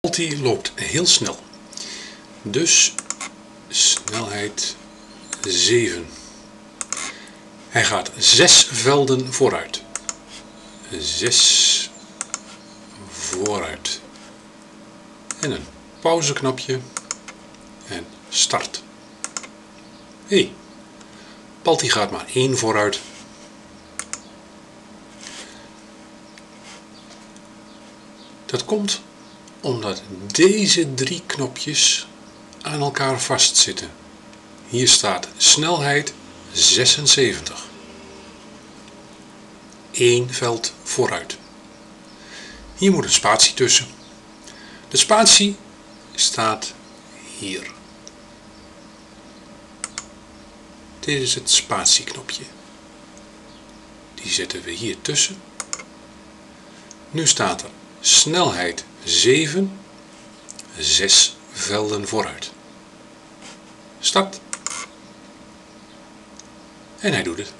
Balti loopt heel snel. Dus snelheid 7. Hij gaat 6 velden vooruit. 6 vooruit. En een pauzeknopje. En start. Hé, hey, Balti gaat maar één vooruit. Dat komt omdat deze drie knopjes aan elkaar vastzitten. Hier staat snelheid 76. Eén veld vooruit. Hier moet een spatie tussen. De spatie staat hier. Dit is het spatieknopje. Die zetten we hier tussen. Nu staat er snelheid 7, 6 velden vooruit. Start. En hij doet het.